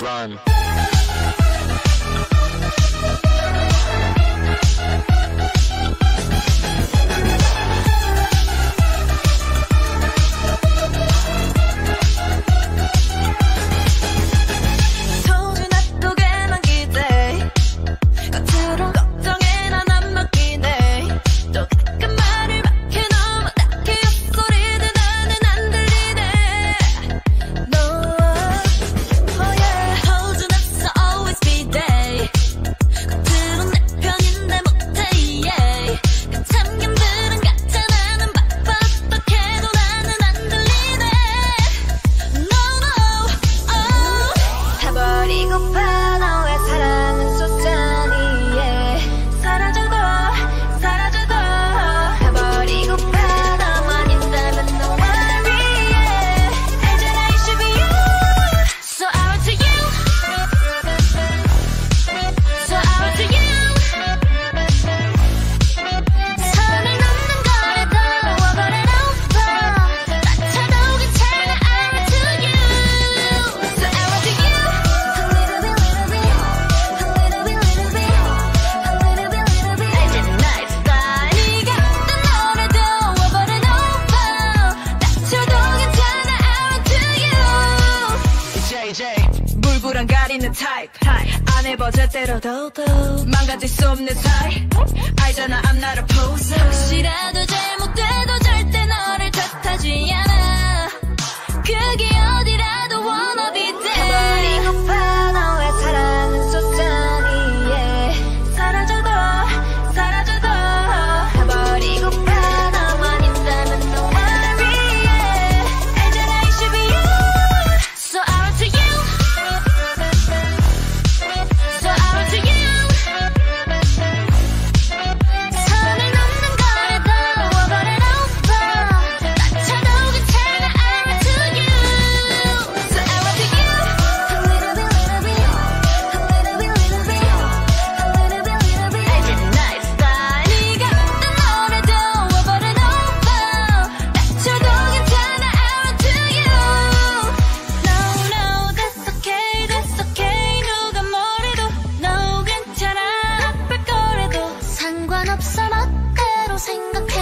Run. 있는 타입 안 해봐 제대로 망가질 수 없는 타입 알잖아 I'm not a poser.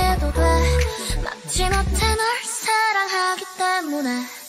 해도 돼. 막지 못해 널 사랑하기 때문에.